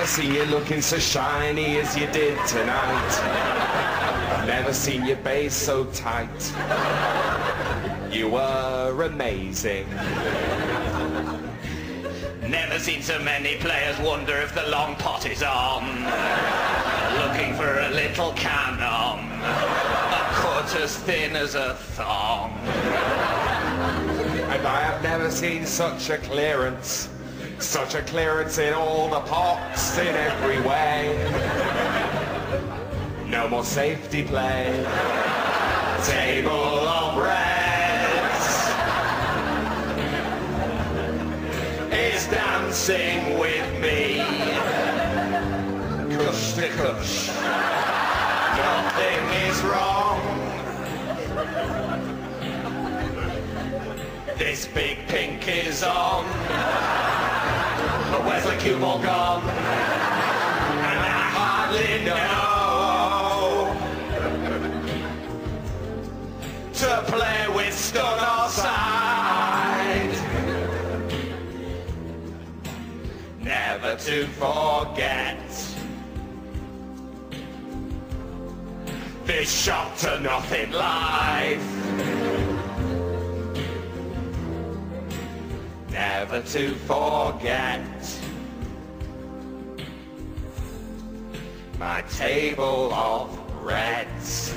never seen you looking so shiny as you did tonight. I've never seen your base so tight. You were amazing. Never seen so many players wonder if the long pot is on. Looking for a little cannon. A cut as thin as a thong. And I have never seen such a clearance. Such a clearance in all the parks, in every way. No more safety play. Table of reds is dancing with me. Cush to cush. Nothing is wrong. This big pink is on. Ball gone? And I hardly know to play with stun or side. Never to forget this shot to nothing life. never to forget my table of reds.